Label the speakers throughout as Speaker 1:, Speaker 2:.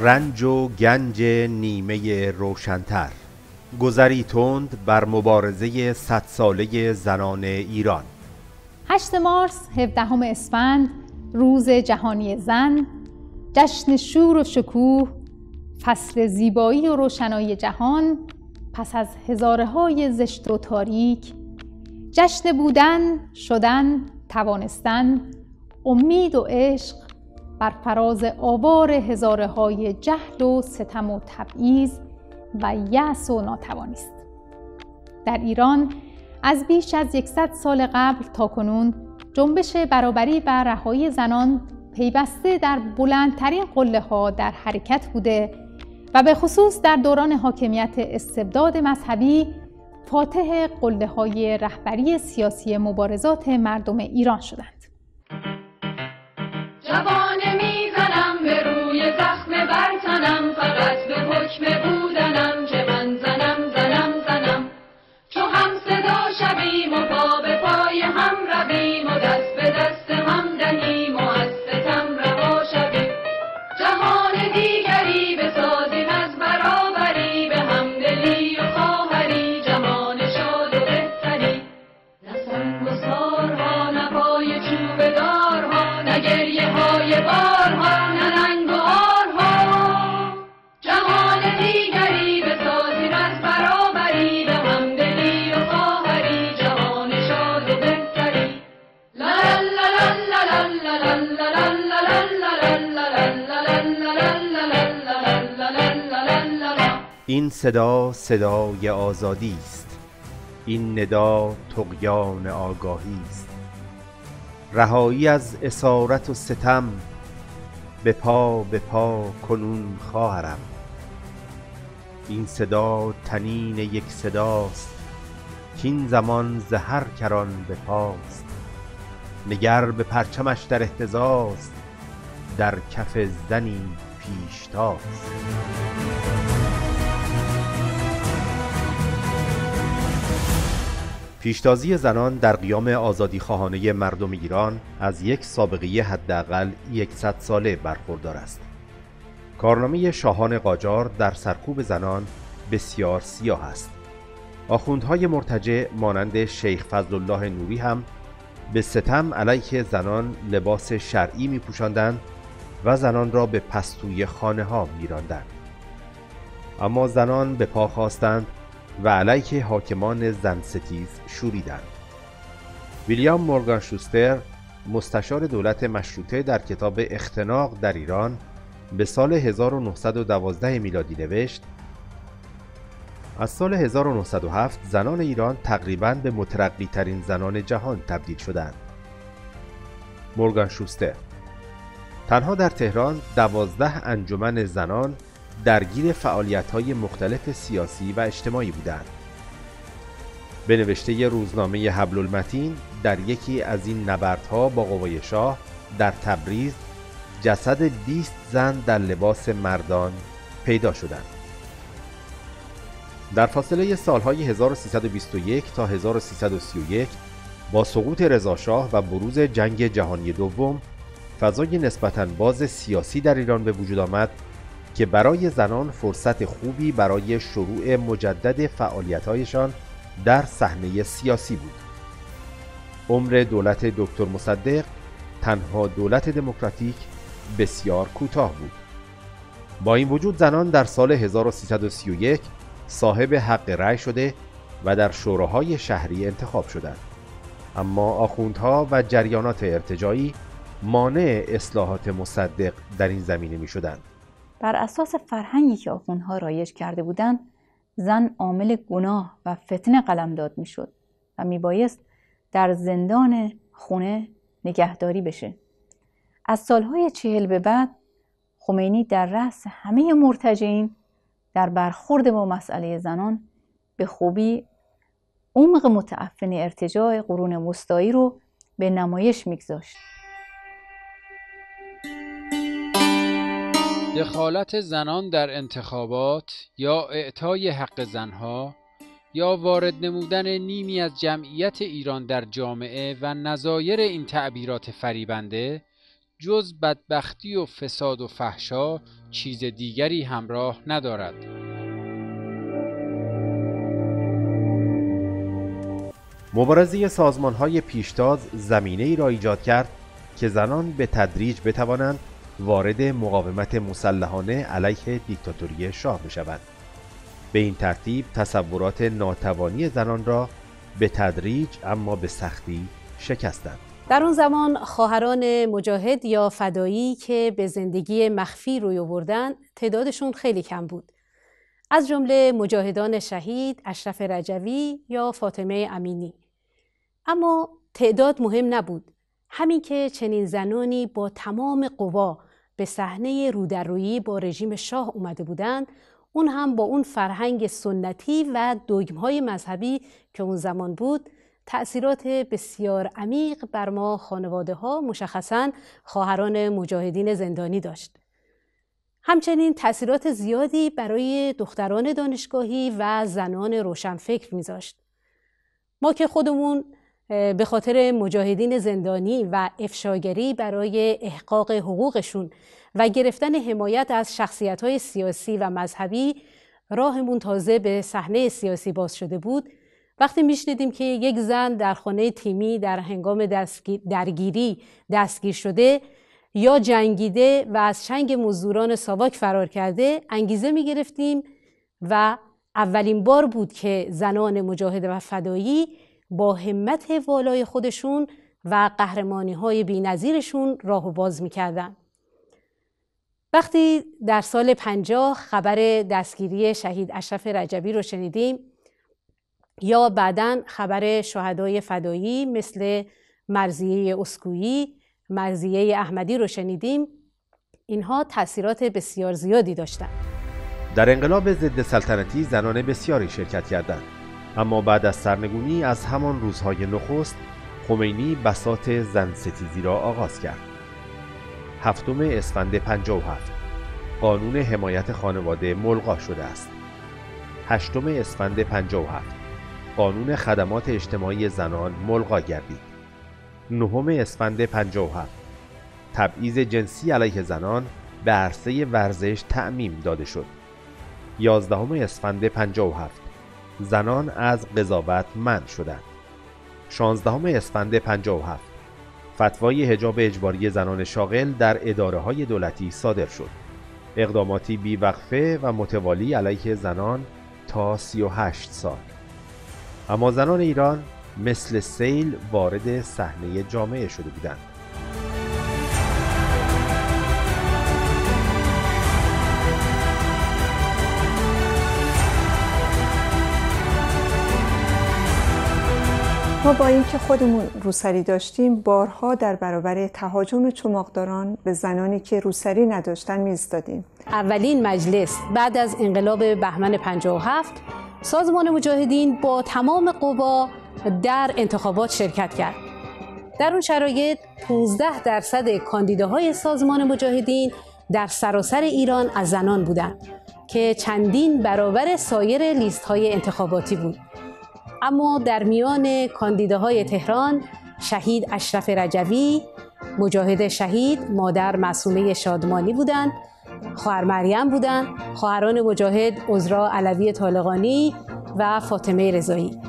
Speaker 1: رنج و گنج نیمه روشنتر. گذری تند بر مبارزه صد ساله زنان ایران.
Speaker 2: 8 مارس 17 اسفند روز جهانی زن جشن شور و شکوه فصل زیبایی و روشنایی جهان پس از هزاره های زشت و تاریک جشن بودن، شدن، توانستن، امید و عشق بر فراز آوار هزاره های جهل و ستم و تبعیض و یأس و ناتوانی است. در ایران از بیش از یکصد سال قبل تا کنون جنبش برابری و رهایی زنان پیوسته در بلندترین قله ها در حرکت بوده و به خصوص در دوران حاکمیت استبداد مذهبی فاتح قله های رهبری سیاسی مبارزات مردم ایران شدند.
Speaker 3: صدا
Speaker 1: صدای آزادی است. این ندا طغیان آگاهی است. رهایی از اسارت و ستم به پا به پا کنون خواهرم. این صدا تنین یک صداست کاین زمان ز هر کران به پاست نگر به پرچمش در اهتزاز در کف زنی پیشتاز پیشتازی زنان در قیام آزادیخواهانه مردم ایران از یک سابقه حداقل یکصد ساله برخوردار است. کارنامه شاهان قاجار در سرکوب زنان بسیار سیاه است. آخوندهای مرتجع مانند شیخ فضل الله نوری هم به ستم علیه زنان لباس شرعی می و زنان را به پستوی خانه ها می راندند. اما زنان به پا خواستند و علیه حاکمان زن ستیز شوریدند. ویلیام مورگان شوستر مستشار دولت مشروطه در کتاب اختناق در ایران به سال 1912 میلادی نوشت از سال 1907 زنان ایران تقریباً به مترقی ترین زنان جهان تبدیل شدند. مورگان شوستر تنها در تهران دوازده انجمن زنان درگیر فعالیت‌های مختلف سیاسی و اجتماعی بودند. به نوشته روزنامه حبل المتین در یکی از این نبردها با قوای شاه در تبریز جسد 20 زن در لباس مردان پیدا شدند. در فاصله سالهای 1321 تا 1331 با سقوط رضاشاه و بروز جنگ جهانی دوم فضای نسبتاً باز سیاسی در ایران به وجود آمد که برای زنان فرصت خوبی برای شروع مجدد فعالیت‌هایشان در صحنه سیاسی بود. عمر دولت دکتر مصدق تنها دولت دموکراتیک بسیار کوتاه بود. با این وجود زنان در سال 1331 صاحب حق رأی شده و در شوراهای شهری انتخاب شدند. اما آخوندها و جریانات ارتجاعی مانع اصلاحات مصدق در این زمینه می شدند.
Speaker 4: بر اساس فرهنگی که آخوندها رایج کرده بودند زن عامل گناه و فتنه قلمداد می‌شد و میبایست در زندان خونه نگهداری بشه. از سالهای چهل به بعد خمینی در رأس همه مرتجعین در برخورد با مسئله زنان به خوبی عمق متعفن ارتجاع قرون وسطایی رو به نمایش میگذاشت.
Speaker 5: دخالت زنان در انتخابات یا اعطای حق زنها یا وارد نمودن نیمی از جمعیت ایران در جامعه و نظایر این تعبیرات فریبنده جز بدبختی و فساد و فحشا چیز دیگری همراه ندارد.
Speaker 1: مبارزه سازمان های پیشتاز زمینه ای را ایجاد کرد که زنان به تدریج بتوانند وارد مقاومت مسلحانه علیه دیکتاتوری شاه بشوند. به این ترتیب تصورات ناتوانی زنان را به تدریج اما به سختی شکستند.
Speaker 6: در اون زمان خواهران مجاهد یا فدایی که به زندگی مخفی روی آوردن تعدادشون خیلی کم بود. از جمله مجاهدان شهید اشرف رجوی یا فاطمه امینی. اما تعداد مهم نبود. همین که چنین زنانی با تمام قوا به صحنه رودرویی با رژیم شاه اومده بودند اون هم با اون فرهنگ سنتی و دوگمهای مذهبی که اون زمان بود تأثیرات بسیار عمیق بر ما خانواده ها مشخصا خواهران مجاهدین زندانی داشت. همچنین تأثیرات زیادی برای دختران دانشگاهی و زنان روشنفکر میذاشت. ما که خودمون به خاطر مجاهدین زندانی و افشاگری برای احقاق حقوقشون و گرفتن حمایت از شخصیت سیاسی و مذهبی راهمون تازه به صحنه سیاسی باز شده بود. وقتی میشنیدیم که یک زن در خانه تیمی در هنگام درگیری دستگیر شده یا جنگیده و از چنگ مزدوران ساواک فرار کرده انگیزه می‌گرفتیم و اولین بار بود که زنان مجاهد و فدایی با همت والای خودشون و قهرمانی های بی نظیرشون راه باز می‌کردن. وقتی در سال پنجاه خبر دستگیری شهید اشرف رجبی رو شنیدیم یا بعدا خبر شهدای فدایی مثل مرزیه اسکویی، مرزیه احمدی رو شنیدیم اینها تاثیرات بسیار زیادی داشتند.
Speaker 1: در انقلاب ضد سلطنتی زنان بسیاری شرکت کردند اما بعد از سرنگونی از همان روزهای نخست خمینی بسات زن ستیزی را آغاز کرد. هفتم اسفند 57 قانون حمایت خانواده ملغا شده است. هشتم اسفند 57 قانون خدمات اجتماعی زنان ملغا گردید. نهم اسفند 57 تبعیض جنسی علیه زنان به عرصه ورزش تعمیم داده شد. یازدهم اسفند 57 زنان از قضاوت من شدند. 16 اسفند 57 فتوای حجاب اجباری زنان شاغل در اداره های دولتی صادر شد. اقداماتی بیوقفه و متوالی علیه زنان تا 38 سال. اما زنان ایران مثل سیل وارد صحنه جامعه شده بودند.
Speaker 7: ما با اینکه خودمون روسری داشتیم بارها در برابر تهاجم چماقداران به زنانی که روسری نداشتن میستادیم
Speaker 6: اولین مجلس بعد از انقلاب بهمن 57 سازمان مجاهدین با تمام قوا در انتخابات شرکت کرد. در اون شرایط 15 درصد کاندیداهای سازمان مجاهدین در سراسر ایران از زنان بودند که چندین برابر سایر لیست های انتخاباتی بود. اما در میان کاندیداهای تهران شهید اشرف رجوی مجاهد شهید مادر معصومه شادمانی بودند خواهر مریم بودند خواهران مجاهد عزرا علوی طالقانی و فاطمه رضایی.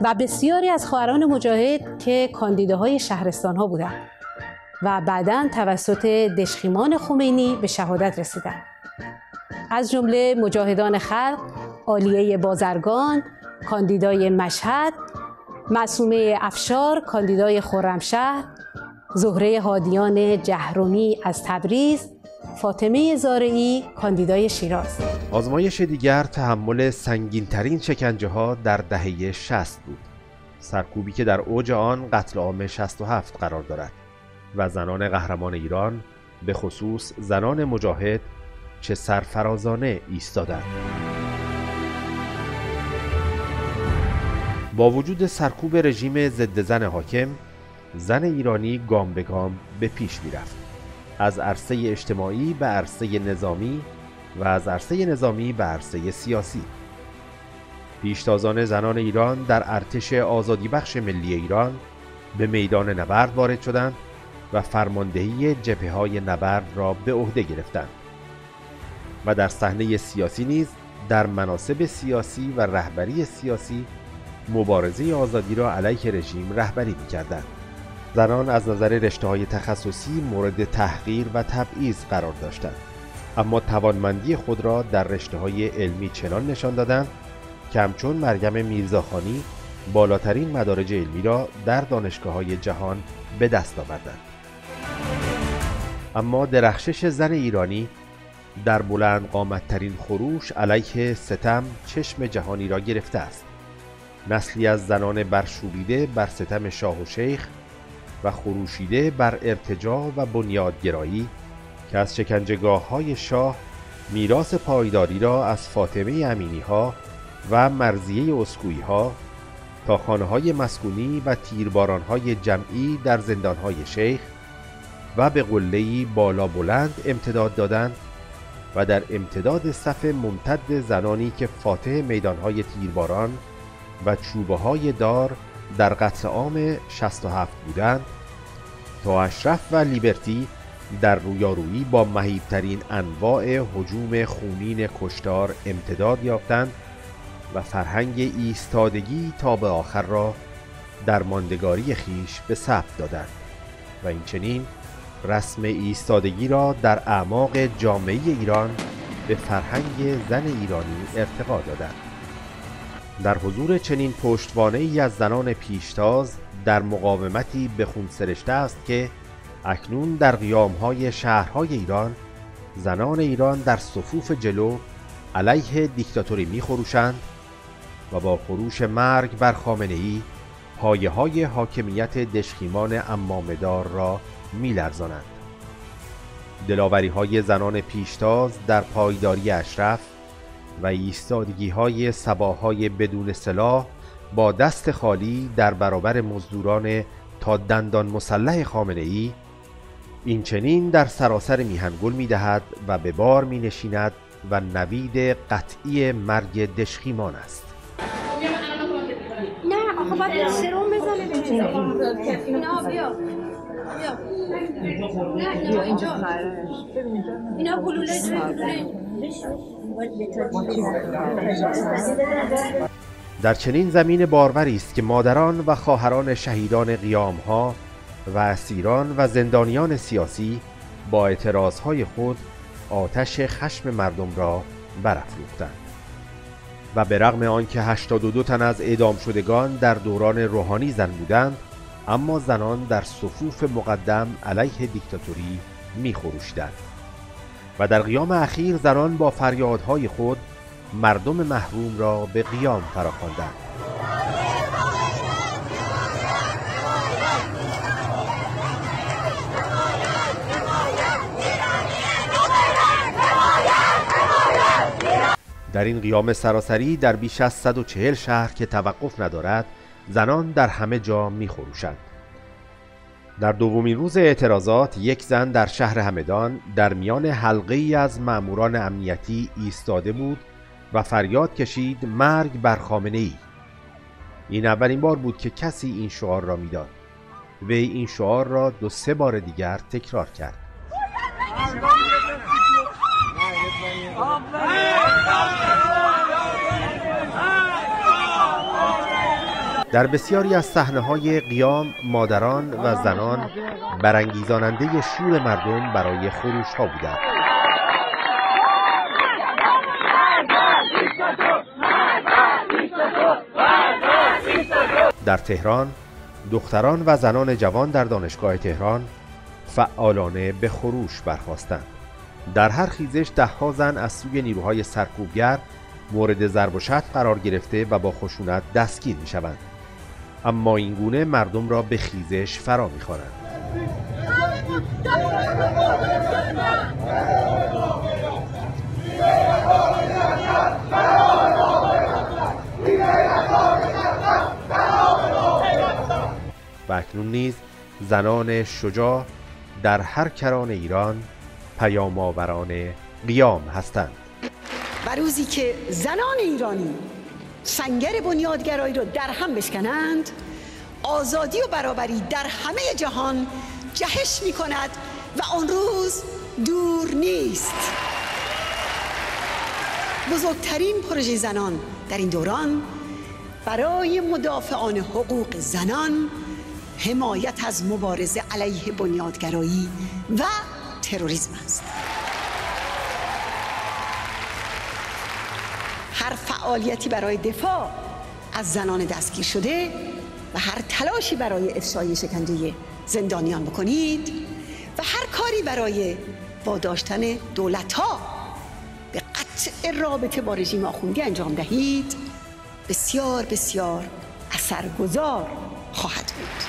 Speaker 6: و بسیاری از خواهران مجاهد که کاندیداهای شهرستان ها بودند. و بعدا توسط دشخیمان خمینی به شهادت رسیدند. از جمله مجاهدان خلق عالیه بازرگان کاندیدای مشهد معصومه افشار کاندیدای خرمشهر زهره هادیان جهرومی از تبریز فاطمه زارعی کاندیدای شیراز.
Speaker 1: آزمایش دیگر تحمل سنگینترین شکنجه ها در دهه 60 بود. سرکوبی که در اوج آن قتل عام 67 قرار دارد و زنان قهرمان ایران به خصوص زنان مجاهد چه سرفرازانه ایستادند. با وجود سرکوب رژیم ضد زن حاکم زن ایرانی گام به گام به پیش می‌رفت. از عرصه اجتماعی به عرصه نظامی و از عرصه نظامی به عرصه سیاسی. پیشتازان زنان ایران در ارتش آزادی بخش ملی ایران به میدان نبرد وارد شدند و فرماندهی جبهه های نبرد را به عهده گرفتند. و در صحنه سیاسی نیز در مناسب سیاسی و رهبری سیاسی مبارزه آزادی را علیه رژیم رهبری می‌کردند. زنان از نظر رشته های تخصصی مورد تحقیر و تبعیض قرار داشتند. اما توانمندی خود را در رشته های علمی چنان نشان دادند که همچون مریم میرزاخانی بالاترین مدارج علمی را در دانشگاه های جهان به دست آوردند. اما درخشش زن ایرانی در بلند قامتترین خروش علیه ستم چشم جهانی را گرفته است. نسلی از زنان برشوریده بر ستم شاه و شیخ و خروشیده بر ارتجاع و بنیادگرایی که از شکنجگاه های شاه میراث پایداری را از فاطمه امینی ها و مرزیه اسکویی ها تا خانه های مسکونی و تیرباران های جمعی در زندان های شیخ و به قلهی بالا بلند امتداد دادند و در امتداد صف ممتد زنانی که فاتح میدان های تیرباران و چوبه های دار در قطر عام 67 بودند. تا اشرف و لیبرتی در رویارویی با مهیبترین انواع حجوم خونین کشتار امتداد یافتند و فرهنگ ایستادگی تا به آخر را در ماندگاری خیش به ثبت دادند و این چنین رسم ایستادگی را در اعماق جامعه ایران به فرهنگ زن ایرانی ارتقا دادند. در حضور چنین پشتوانه ای از زنان پیشتاز در مقاومتی به خون سرشته است که اکنون در های شهرهای ایران زنان ایران در صفوف جلو علیه دیکتاتوری می خروشند و با خروش مرگ بر خامنه ای پایه های حاکمیت دشخیمان امامدار را می لرزانند. دلاوری های زنان پیشتاز در پایداری اشرف و ایستادگی های سباهای بدون سلاح با دست خالی در برابر مزدوران تا دندان مسلح خامنه ای این چنین در سراسر میهنگل می دهد و به بار می نشیند و نوید قطعی مرگ دشخیمان است.
Speaker 8: نه آخه باید سرم بزنه اینا بیا. بیا اینجا اینا گلوله.
Speaker 1: در چنین زمین باروری است که مادران و خواهران شهیدان ها و اسیران و زندانیان سیاسی با اعتراضهای خود آتش خشم مردم را برافروختند و به رغم آنکه 82 تن از اعدام شدگان در دوران روحانی زن بودند اما زنان در صفوف مقدم علیه دیکتاتوری میخروشیدند. و در قیام اخیر زنان با فریادهای خود مردم محروم را به قیام فراخواندند در این قیام سراسری در بیش از 140 شهر که توقف ندارد زنان در همه جا می خروشند. در دومین روز اعتراضات یک زن در شهر همدان در میان حلقه ای از ماموران امنیتی ایستاده بود و فریاد کشید مرگ بر خامنه ای این اولین بار بود که کسی این شعار را می‌داد. وی این شعار را دو سه بار دیگر تکرار کرد. در بسیاری از صحنه های قیام مادران و زنان برانگیزاننده شور مردم برای خروش ها بودند در تهران دختران و زنان جوان در دانشگاه تهران فعالانه به خروش برخواستند در هر خیزش دهها زن از سوی نیروهای سرکوبگر مورد ضرب و شتم قرار گرفته و با خشونت دستگیر می شوند. اما این گونه مردم را به خیزش فرا می‌خوانند و اکنون نیز زنان شجاع در هر کران ایران پیام آوران قیام هستند.
Speaker 9: و روزی که زنان ایرانی سنگر بنیادگرایی رو در هم بشکنند. آزادی و برابری در همه جهان جهش می کند و آن روز دور نیست. بزرگترین پروژه زنان در این دوران برای مدافعان حقوق زنان حمایت از مبارزه علیه بنیادگرایی و تروریسم است. هر فعالیتی برای دفاع از زنان دستگیر شده و هر تلاشی برای افشای شکنجه زندانیان بکنید و هر کاری برای واداشتن دولت ها به قطع رابطه با رژیم آخوندی انجام دهید بسیار بسیار اثرگذار خواهد بود.